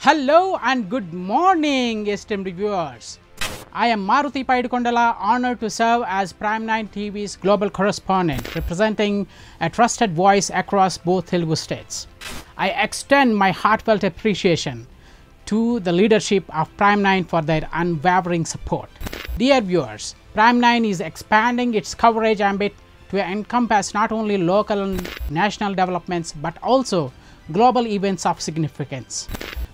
Hello and good morning, esteemed viewers. I am Maruti Paidikondala, honored to serve as Prime 9 TV's global correspondent, representing a trusted voice across both Telugu states. I extend my heartfelt appreciation to the leadership of Prime 9 for their unwavering support. Dear viewers, Prime 9 is expanding its coverage ambit to encompass not only local and national developments but also global events of significance.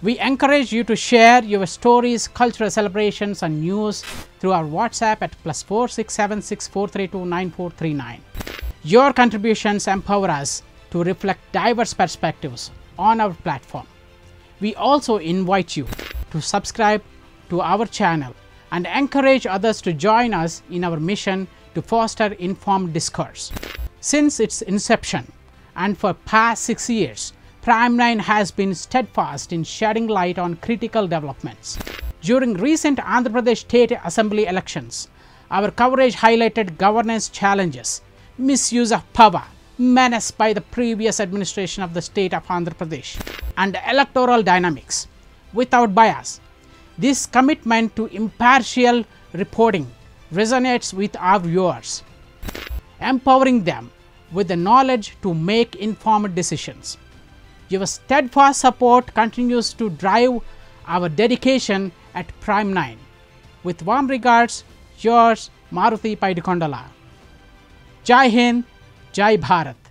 We encourage you to share your stories, cultural celebrations, and news through our WhatsApp at plus four six seven six four three two nine four three nine. Your contributions empower us to reflect diverse perspectives on our platform. We also invite you to subscribe to our channel and encourage others to join us in our mission to foster informed discourse. Since its inception and for past 6 years, Prime 9 has been steadfast in shedding light on critical developments. During recent Andhra Pradesh State Assembly elections, our coverage highlighted governance challenges, misuse of power, menace by the previous administration of the state of Andhra Pradesh, and electoral dynamics. Without bias, this commitment to impartial reporting resonates with our viewers, empowering them with the knowledge to make informed decisions. Your steadfast support continues to drive our dedication at Prime 9. With warm regards, yours, Maruti Paidikondala. Jai Hind, Jai Bharat.